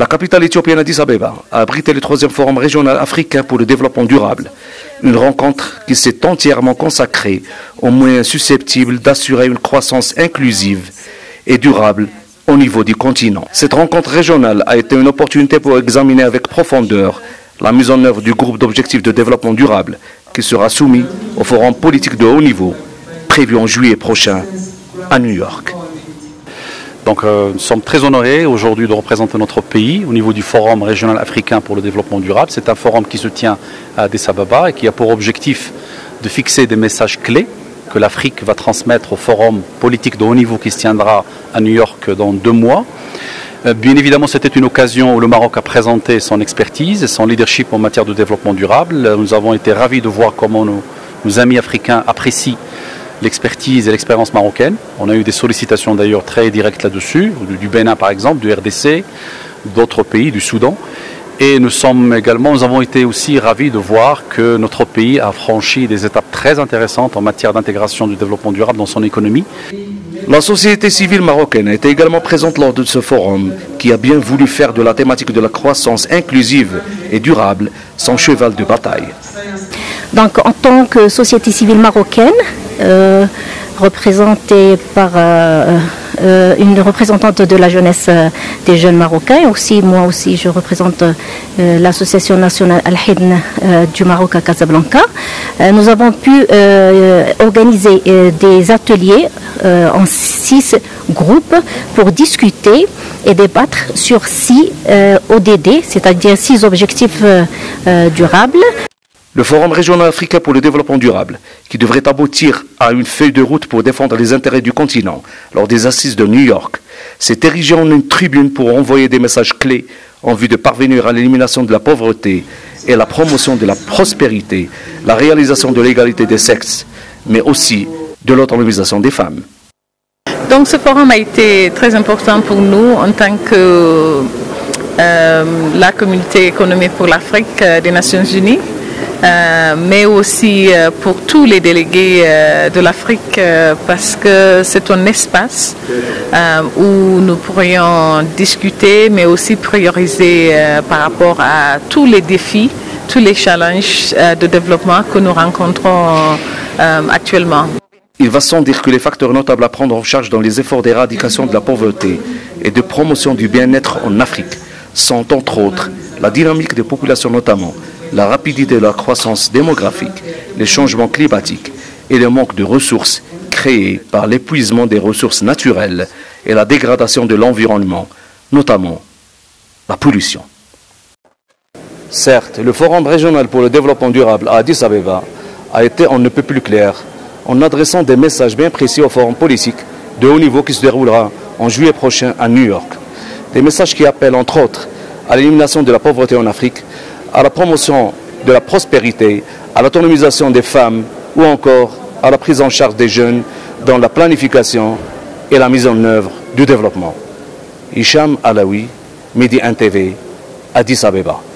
La capitale éthiopienne Addis Abeba a abrité le troisième forum régional africain pour le développement durable. Une rencontre qui s'est entièrement consacrée aux moyens susceptibles d'assurer une croissance inclusive et durable au niveau du continent. Cette rencontre régionale a été une opportunité pour examiner avec profondeur la mise en œuvre du groupe d'objectifs de développement durable qui sera soumis au forum politique de haut niveau prévu en juillet prochain à New York. Euh, nous sommes très honorés aujourd'hui de représenter notre pays au niveau du Forum régional africain pour le développement durable. C'est un forum qui se tient à Addis et qui a pour objectif de fixer des messages clés que l'Afrique va transmettre au forum politique de haut niveau qui se tiendra à New York dans deux mois. Euh, bien évidemment, c'était une occasion où le Maroc a présenté son expertise et son leadership en matière de développement durable. Nous avons été ravis de voir comment nos amis africains apprécient l'expertise et l'expérience marocaine. On a eu des sollicitations d'ailleurs très directes là-dessus, du Bénin par exemple, du RDC, d'autres pays, du Soudan. Et nous sommes également, nous avons été aussi ravis de voir que notre pays a franchi des étapes très intéressantes en matière d'intégration du développement durable dans son économie. La société civile marocaine été également présente lors de ce forum qui a bien voulu faire de la thématique de la croissance inclusive et durable son cheval de bataille. Donc en tant que société civile marocaine, euh, représentée par euh, euh, une représentante de la jeunesse des jeunes marocains. Aussi, moi aussi, je représente l'association nationale Al-Hidn du Maroc à Casablanca. nous avons pu organiser des ateliers en six groupes pour discuter et débattre sur six ODD, c'est-à-dire six objectifs durables. Le Forum régional africain pour le développement durable, qui devrait aboutir à une feuille de route pour défendre les intérêts du continent lors des assises de New York, s'est érigé en une tribune pour envoyer des messages clés en vue de parvenir à l'élimination de la pauvreté et la promotion de la prospérité, la réalisation de l'égalité des sexes, mais aussi de l'autonomisation des femmes. Donc ce forum a été très important pour nous en tant que euh, la communauté économique pour l'Afrique euh, des Nations Unies. Euh, mais aussi euh, pour tous les délégués euh, de l'Afrique parce que c'est un espace où nous pourrions discuter mais aussi prioriser par rapport à tous les défis, tous les challenges de développement que nous rencontrons actuellement. Il va sans dire que les facteurs notables à prendre en charge dans les efforts d'éradication de la pauvreté et de promotion du bien-être en Afrique sont entre autres la dynamique des populations notamment, la rapidité de la croissance démographique, les changements climatiques et le manque de ressources créés par l'épuisement des ressources naturelles et la dégradation de l'environnement, notamment la pollution. Certes, le Forum régional pour le développement durable à Addis Abeba a été on ne peut plus clair en adressant des messages bien précis au forum politique de haut niveau qui se déroulera en juillet prochain à New York. Des messages qui appellent entre autres à l'élimination de la pauvreté en Afrique, à la promotion de la prospérité, à l'autonomisation des femmes ou encore à la prise en charge des jeunes dans la planification et la mise en œuvre du développement. Hicham Alaoui, Midi 1 TV, Addis Abeba.